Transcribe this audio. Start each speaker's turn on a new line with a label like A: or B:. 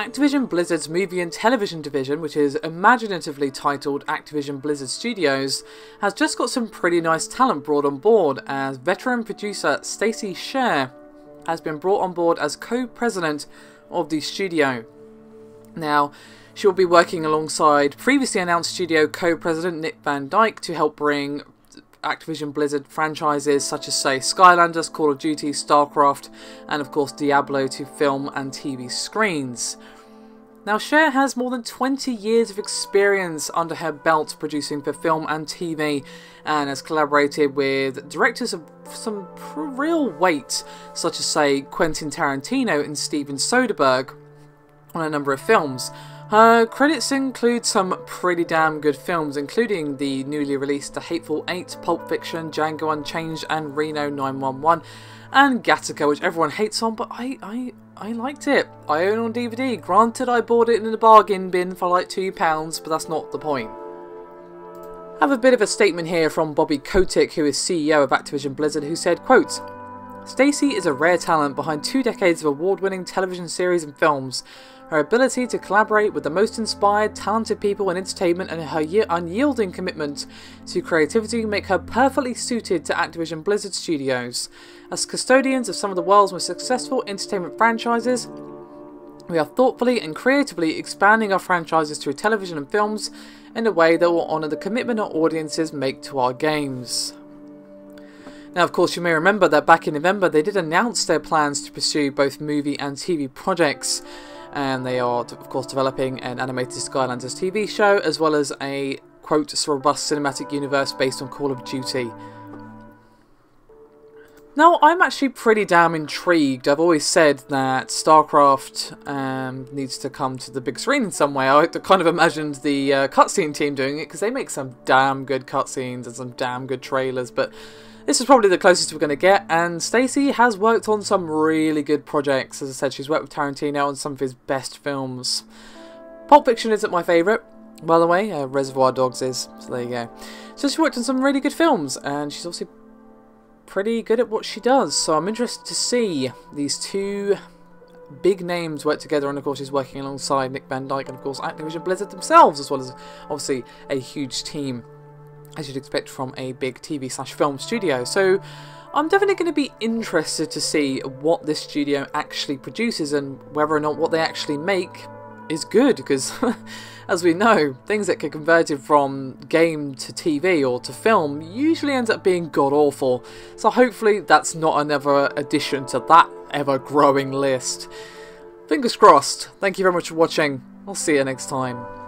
A: Activision Blizzard's movie and television division, which is imaginatively titled Activision Blizzard Studios, has just got some pretty nice talent brought on board as veteran producer Stacey Sher has been brought on board as co-president of the studio. Now, she will be working alongside previously announced studio co-president Nick Van Dyke to help bring Activision Blizzard franchises such as, say, Skylanders, Call of Duty, StarCraft, and of course Diablo to film and TV screens. Now, Sher has more than 20 years of experience under her belt producing for film and TV and has collaborated with directors of some real weight, such as, say, Quentin Tarantino and Steven Soderbergh, on a number of films. Her credits include some pretty damn good films, including the newly released The Hateful Eight, Pulp Fiction, Django Unchained, and Reno 911, and Gattaca, which everyone hates on, but I, I, I liked it. I own on DVD. Granted, I bought it in a bargain bin for like £2, but that's not the point. I have a bit of a statement here from Bobby Kotick, who is CEO of Activision Blizzard, who said, quote, Stacey is a rare talent behind two decades of award-winning television series and films. Her ability to collaborate with the most inspired, talented people in entertainment and her unyielding commitment to creativity make her perfectly suited to Activision Blizzard Studios. As custodians of some of the world's most successful entertainment franchises, we are thoughtfully and creatively expanding our franchises through television and films in a way that will honour the commitment our audiences make to our games. Now, of course, you may remember that back in November they did announce their plans to pursue both movie and TV projects, and they are, of course, developing an animated Skylanders TV show as well as a quote robust cinematic universe based on Call of Duty. Now, I'm actually pretty damn intrigued. I've always said that StarCraft um, needs to come to the big screen in some way. I kind of imagined the uh, cutscene team doing it because they make some damn good cutscenes and some damn good trailers, but this is probably the closest we're going to get, and Stacey has worked on some really good projects. As I said, she's worked with Tarantino on some of his best films. Pulp Fiction isn't my favourite, by the way. Uh, Reservoir Dogs is, so there you go. So she's worked on some really good films, and she's also pretty good at what she does. So I'm interested to see these two big names work together, and of course she's working alongside Nick Van Dyke and of course Activision Blizzard themselves, as well as obviously a huge team as you'd expect from a big TV slash film studio. So I'm definitely going to be interested to see what this studio actually produces and whether or not what they actually make is good because as we know things that get converted from game to TV or to film usually ends up being god awful. So hopefully that's not another addition to that ever growing list. Fingers crossed. Thank you very much for watching. I'll see you next time